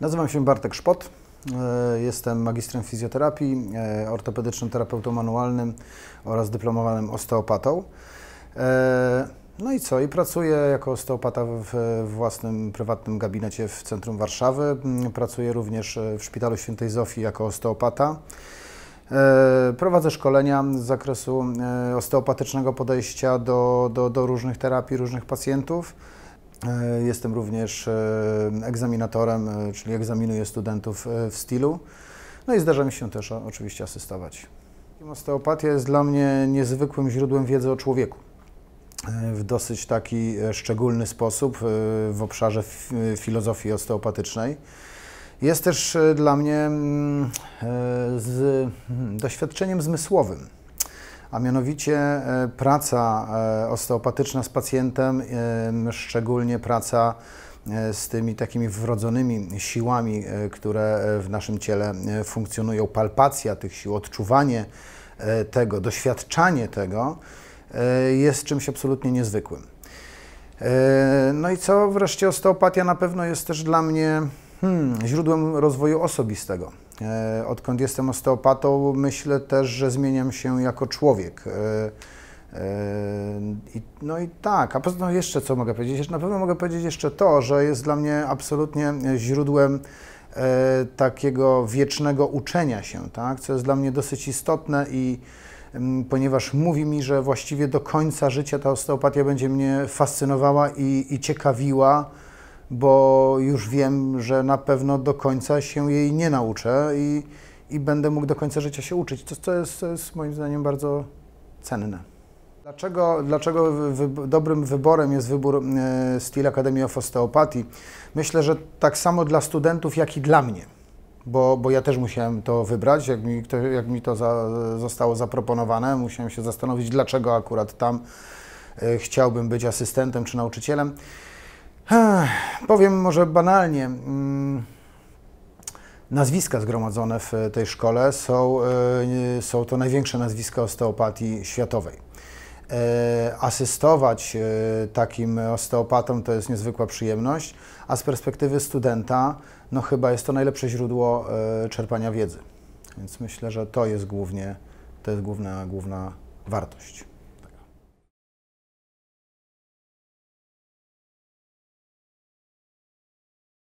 Nazywam się Bartek Szpot. E, Jestem magistrem fizjoterapii, e, ortopedycznym terapeutą manualnym oraz dyplomowanym osteopatą. E, No i co? I pracuję jako osteopata w własnym prywatnym gabinecie w centrum Warszawy. Mm, Pracuję również w Szpitalu Świętej Zofii jako osteopata. Prowadzę szkolenia z zakresu osteopatycznego podejścia do, do, do różnych terapii, różnych pacjentów. E, Jestem również e, egzaminatorem, e, czyli egzaminuję studentów w stylu. No i zdarza mi się też oczywiście asystować. Osteopatia jest dla mnie niezwykłym źródłem wiedzy o człowieku. W dosyć taki szczególny sposób w obszarze filozofii osteopatycznej. Jest też dla mnie mm, z mm, doświadczeniem zmysłowym, a mianowicie e, praca e, osteopatyczna z pacjentem, em, szczególnie praca e, z tymi takimi wrodzonymi siłami, e, które e, w naszym ciele e, funkcjonują, palpacja tych sił, odczuwanie e, tego, doświadczanie tego e, jest czymś absolutnie niezwykłym. E, No i co wreszcie osteopatia na pewno jest też dla mnie hmm, źródłem rozwoju osobistego. E, Odkąd jestem osteopatą, myślę też, że zmieniam się jako człowiek. E, e, no i tak, a poza tym jeszcze co mogę powiedzieć? Na pewno mogę powiedzieć jeszcze to, że jest dla mnie absolutnie źródłem e, takiego wiecznego uczenia się, tak? co jest dla mnie dosyć istotne i mm, ponieważ mówi mi, że właściwie do końca życia ta osteopatia będzie mnie fascynowała i, i ciekawiła, bo już wiem, że na pewno do końca się jej nie nauczę i, i będę mógł do końca życia się uczyć, co, co, jest, jest moim zdaniem bardzo cenne. Dlaczego, dlaczego wy, dobrym wyborem jest wybór e, Steel Academy of Osteopatii? Myślę, że tak samo dla studentów, jak i dla mnie, bo, bo ja też musiałem to wybrać, jak mi, kto, jak mi to za, zostało zaproponowane, musiałem się zastanowić, dlaczego akurat tam e, chciałbym być asystentem czy nauczycielem. Powiem może banalnie. Mm, Nazwiska zgromadzone w tej szkole są, e, są to największe nazwiska osteopatii światowej. E, Asystować e, takim osteopatom to jest niezwykła przyjemność, a z perspektywy studenta, no chyba jest to najlepsze źródło czerpania wiedzy. Więc myślę, że to jest głównie, to jest główna, główna wartość.